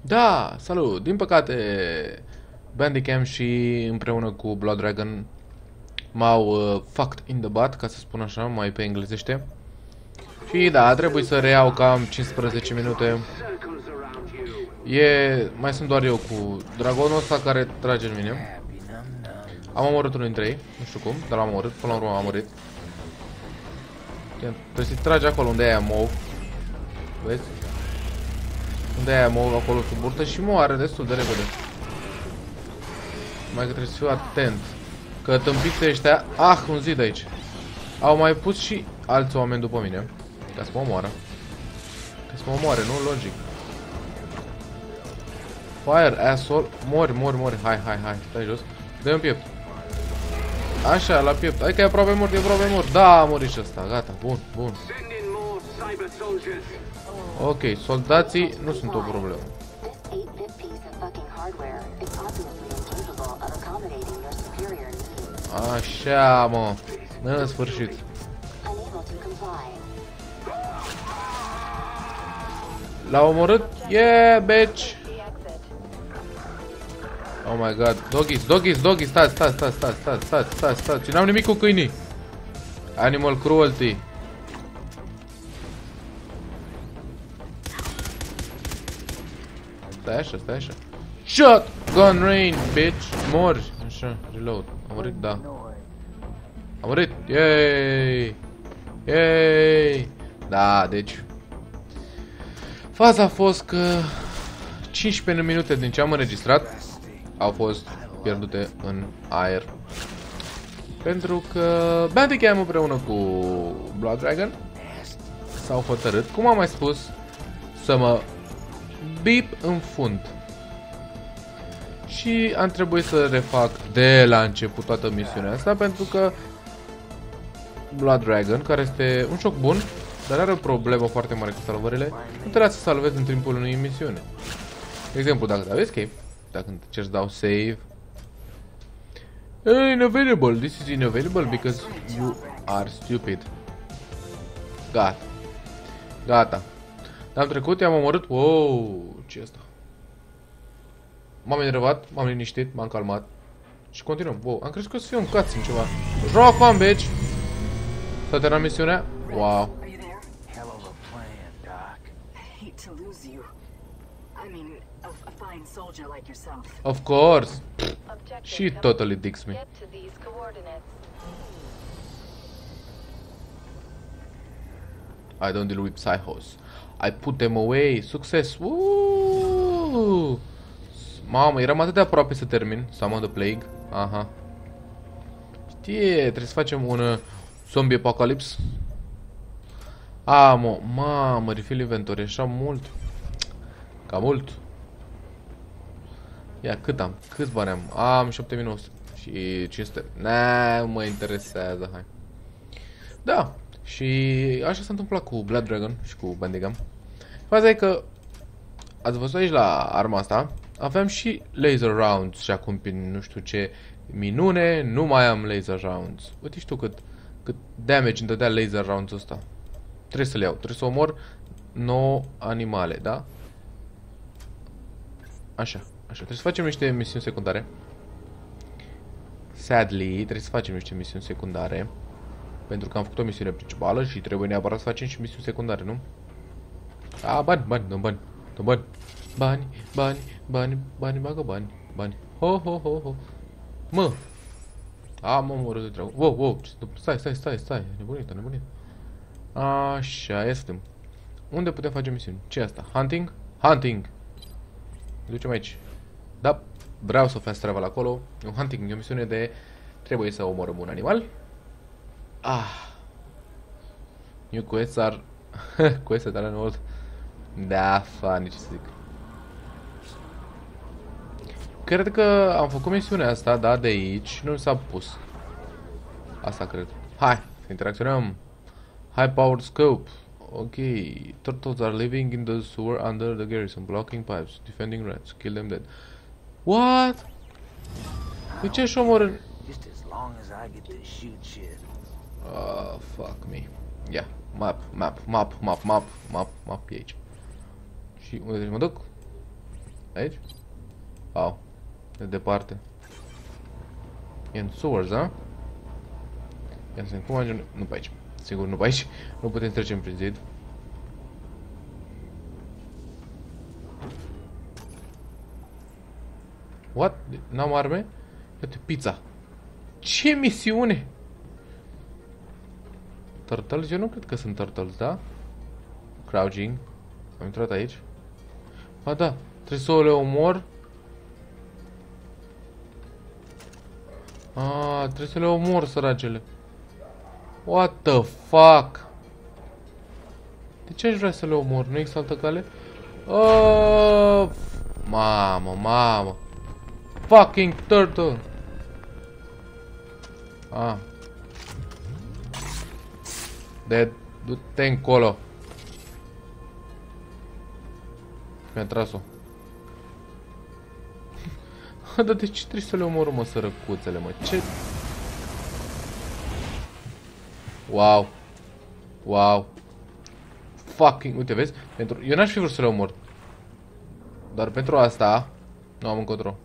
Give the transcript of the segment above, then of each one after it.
Da, salut! Din păcate, Bandicam și împreună cu Blood Dragon m-au uh, fucked in the butt, ca să spun așa, mai pe englezește. Și da, trebuie să reiau cam 15 minute. E, mai sunt doar eu cu dragonul ăsta care trage în mine. Am omorât unul dintre ei, nu știu cum, dar l-am omorât, până la urmă am omorât. Trebuie să-i tragi acolo unde e aia mov. Vezi? Unde e aia mov acolo sub burtă și moare destul de repede. Mai că trebuie să fiu atent. Că tâmpiții ăștia... Ah, un zid aici. Au mai pus și alți oameni după mine. Ca să mă omoară. Ca să mă omoare, nu? Logic. Fire, asshole. Mori, mori, mori. Hai, hai, hai. Stai jos. Dă-i un piept. Așa, la piept. Hai că e aproape mort, e aproape mort. Da, a murit și ăsta. Gata, bun, bun. Ok, soldații nu sunt o problemă. Așa, mă. În sfârșit. L-a omorât? Yeah, bitch! Oh my god. Doggies, doggies, doggies, stați, stați, stați, stați, stați, stați, stați, stați. N-am nimic cu câinii. Animal cruelty. Stai așa, stai așa. Shot! Gun rain, bitch! Mori! Așa, reload. Am murit, da. Am murit! Yay! Yay! Da, deci... Faza a fost că 15 minute din ce am înregistrat au fost pierdute în aer. Pentru că Bandicam împreună cu Blood Dragon s-au hotărât, cum am mai spus, să mă bip în fund. Și am trebuit să refac de la început toată misiunea asta pentru că Blood Dragon, care este un joc bun, dar are o problemă foarte mare cu salvările, nu trebuie să salvezi în timpul unei misiuni. De exemplu, dacă dau escape, dacă încerci să dau save, Unavailable, this is unavailable because you are stupid. Gata. Gata. Am trecut, i-am omorât. Wow, ce asta? M-am enervat, m-am liniștit, m-am calmat. Și continuăm. Wow, am crezut că o să fie un cutscene ceva. Joc, am, bitch! S-a terminat misiunea? Wow. Of course. She totally dicks me. I don't deal with psychos. I put them away. Succes. Woo! Mamă, eram atât de aproape să termin. Summon the Plague. Aha. Știe, trebuie să facem un uh, zombie apocalypse. A, mă, mamă, refill inventory, așa mult. Cam mult. Ia, cât am? Câți bani am? Am 7900 și 500. Nu mă interesează, hai. Da, și așa s-a întâmplat cu Blood Dragon și cu Bandigam. Faza e că ați văzut aici la arma asta, aveam și laser rounds și acum prin nu știu ce minune, nu mai am laser rounds. Uite și tu cât, cât damage îmi dădea laser rounds ăsta. Trebuie să le iau, trebuie să omor 9 animale, da? Așa. Așa, trebuie să facem niște misiuni secundare. Sadly, trebuie să facem niște misiuni secundare. Pentru că am făcut o misiune principală și trebuie neapărat să facem și misiuni secundare, nu? A, bani, bani, dăm bani, dăm bani. Bani, bani, bani, bani, bagă bani, bani. Ho, ho, ho, ho. Mă! Am omorât de treabă. Wow, wow, stai, stai, stai, stai. Nebunit, nebunit. Așa, ia suntem. Unde putem face misiuni? ce e asta? Hunting? Hunting! Ducem aici. Da, vreau să fast travel acolo. Un hunting, e o misiune de... Trebuie să omorăm un animal. Ah. New quests are... quests are old. Da, funny, ce să zic. Cred că am făcut misiunea asta, da, de aici. Nu s-a pus. Asta cred. Hai, să interacționăm. High powered scope. Ok. Turtles are living in the sewer under the garrison, blocking pipes, defending rats. Kill them dead. What? De ce și omor Oh, fuck me. Yeah, map, map, map, map, map, map, map e aici. Și unde mă duc? Aici? Wow. De departe. E în sewers, da? Ia să cum ajungem... Nu pe aici. Sigur, nu pe aici. Nu putem trece prin zid. What? N-am arme? Uite, pizza. Ce misiune? Turtles? Eu nu cred că sunt turtles, da? Crouching. Am intrat aici. Ba da, trebuie să o le omor. Ah, trebuie să le omor, săracele. What the fuck? De ce aș vrea să le omor? Nu există altă cale? Oh, mamă, mamă. Fucking turtle. Ah. De, du-te încolo. Mi-a tras-o. Dar de ce trebuie să le omoră, mă, sărăcuțele, mă? Ce... Wow. Wow. Fucking... Uite, vezi? Pentru... Eu n-aș fi vrut să le omor. Dar pentru asta... Nu am încotro.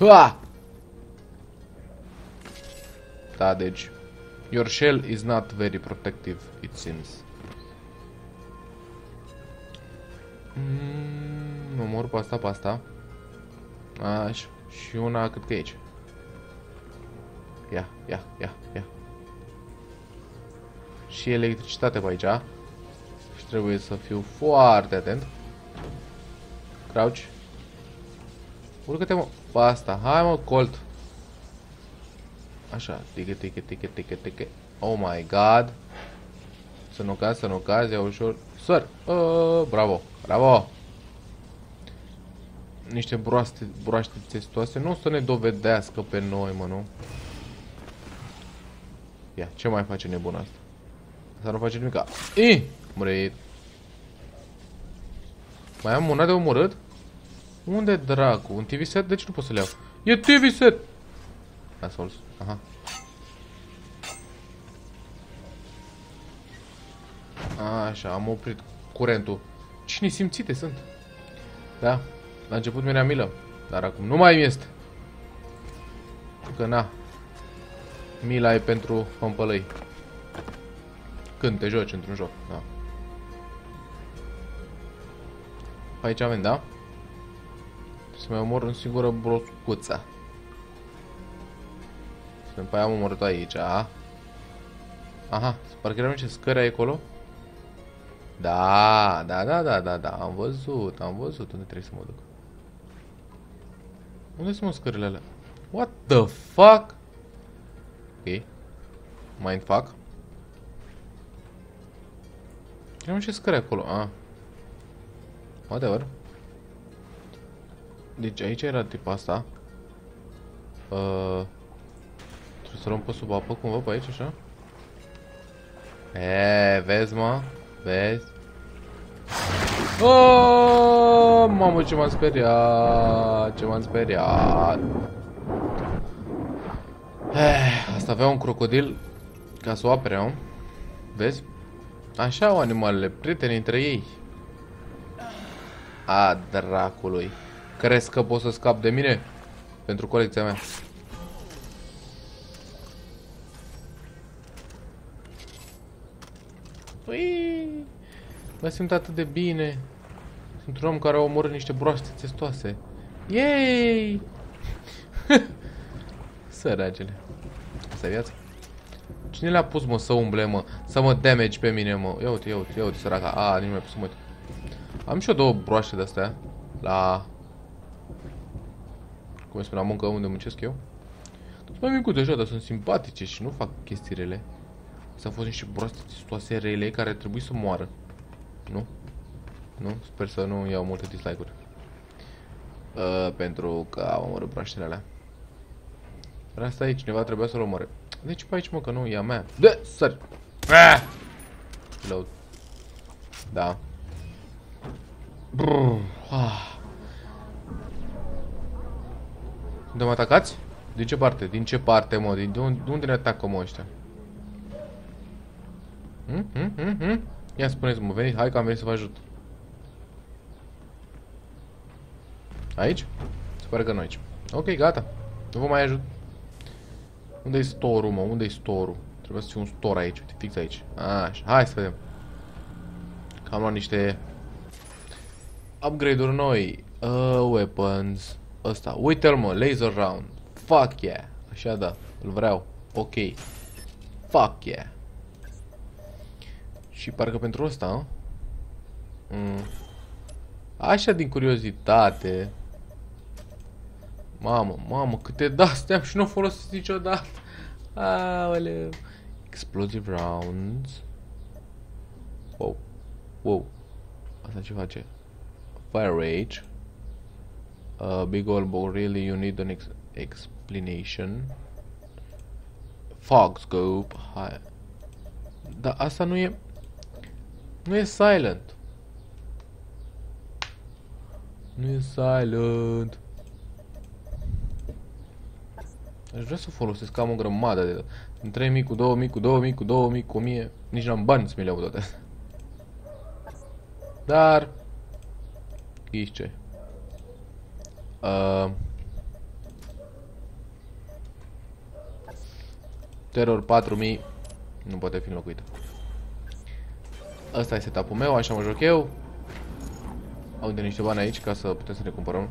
Ah! Da, deci... Your shell is not very protective, it seems. Mm, omor pe asta, pe asta. Așa. Și una, cât că e aici. Ia, ia, ia, ia. Și electricitate pe aici. Și trebuie să fiu foarte atent. Crouch. Urcă-te, mă, pe asta. Hai, mă, Colt. Așa, tighe, tighe, tighe, tighe, tighe. Oh my god. Să nu cazi, să nu cazi, ia ușor. Săr. Uh, bravo, bravo. Niște broaște, broaște testoase. Nu o să ne dovedească pe noi, mă, nu? Ia, ce mai face nebun asta? Asta nu face nimica. Ih! Murit. Mai am una de omorât? Unde dracu? Un TV set? De ce nu pot să-l iau? E TV set! Assholes. Aha. Așa, am oprit curentul. Cine simțite sunt? Da, la început mi-era milă, dar acum nu mai este. Că na, Mila e pentru pămpălăi. Când te joci într-un joc, da. Aici avem, da? Să mai omor în singură broscuță. Să pe aia am omorât aici, a? Aha, parcă erau niște scări acolo. Da, da, da, da, da, da, am văzut, am văzut unde trebuie să mă duc. Unde sunt scările alea? What the fuck? Ok. Mindfuck. Am ce scări acolo. Ah. Whatever. Deci aici era tipa asta. Uh, trebuie să luăm pe sub apă cumva pe aici, așa? E, vezi, mă? Vezi? Oh, mamă, ce m-am speriat, ce m-am speriat. Eh, asta avea un crocodil ca să o apere, nu? Vezi? Așa au animalele, prieteni între ei. A, dracului. Crezi că poți să scap de mine? Pentru colecția mea. Păi... Mă simt atât de bine. Sunt un om care a omorât niște broaște testoase. Yay! Săracele. Asta viața? Cine le-a pus, mă, să umble, mă? Să mă damage pe mine, mă. Ia uite, ia uite, ia uite, săraca. A, nici mai pus să mă Am și eu două broaște de-astea. La... Cum îi spuneam, muncă unde muncesc eu. Sunt mai micuțe așa, dar sunt simpatice și nu fac chestiile. Astea au fost niște broaste testoase rele care ar trebui să moară. Nu? Nu? Sper să nu iau multe dislike-uri. Uh, pentru că au omorât broaștele alea. Dar asta e, cineva trebuia să-l omoare. Deci pe aici, mă, că nu e a mea. De, sări! Ah! Load. Da. Brrr. Ah. Unde mă atacați? Din ce parte? Din ce parte, mă? Din, de unde ne atacă, mă, ăștia? Hmm? Hmm? Hmm? Hmm? Ia spuneți-mă, veniți, hai că am venit să vă ajut. Aici? Se pare că nu aici. Ok, gata. Nu vă mai ajut. Unde e store-ul, mă? Unde e store-ul? Trebuie să fie un store aici, uite, fix aici. Așa, hai să vedem. Că am luat niște upgrade-uri noi. Uh, weapons. Ăsta. Uite-l, mă, laser round. Fuck yeah. Așa da, îl vreau. Ok. Fuck yeah. Și parcă pentru ăsta, mm. Așa din curiozitate. Mamă, mamă, câte de-astea am și nu folosesc niciodată. Aoleu. Explosive rounds. Wow. Wow. Asta ce face? Fire rage. Uh, big old bow, really you need an ex explanation. Fog scope. Hai. Dar asta nu e... Nu e silent. Nu e silent. Aș vrea să folosesc, am o grămadă de... În 3000 cu 2000 cu 2000 cu 2000 cu 1000. Nici n-am bani să mi le iau toate astea. Dar... Știți ce? Uh... Terror 4000 nu poate fi înlocuită. Asta e setup-ul meu, așa mă joc eu. Au de niște bani aici ca să putem să ne cumpărăm.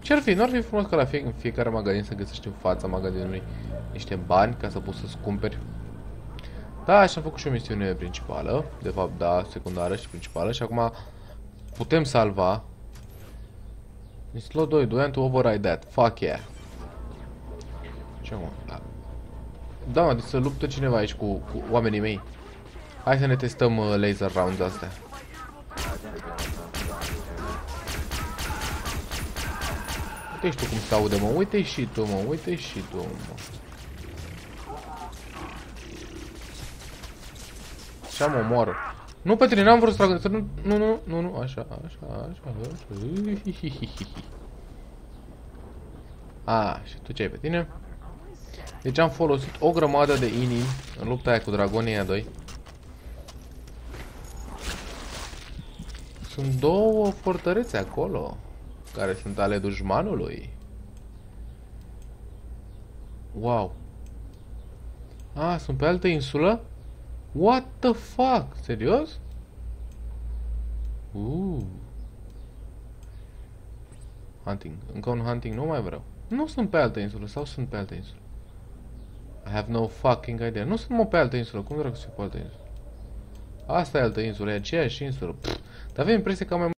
Ce-ar fi? Nu ar fi frumos ca la fie, în fiecare magazin să găsești în fața magazinului niște bani ca să poți să-ți cumperi. Da, așa am făcut și o misiune principală. De fapt, da, secundară și principală. Și acum putem salva. It's slow 2, do I want to override that? Fuck yeah. Ce mă? Da, da mă, deci să luptă cineva aici cu, cu oamenii mei. Hai să ne testăm uh, laser rounds astea. Uite și tu cum se aude, mă. Uite și tu, mă. Uite și tu, mă. Așa mă omoară. Nu, Petri, n-am vrut să trag... Nu, nu, nu, nu, nu, așa, așa, așa, așa. A, și tu ce ai pe tine? Deci am folosit o grămadă de inimi în lupta aia cu dragonii aia doi. Sunt două fortărețe acolo care sunt ale dușmanului. Wow. Ah, sunt pe altă insulă? What the fuck? Serios? Uh. Hunting. Încă un hunting nu mai vreau. Nu sunt pe altă insulă sau sunt pe altă insulă? I have no fucking idea. Nu sunt mă pe altă insulă. Cum dracu să pe altă insulă? Asta e altă insulă, e aceeași insulă. Pff. Dar avem impresia că am mai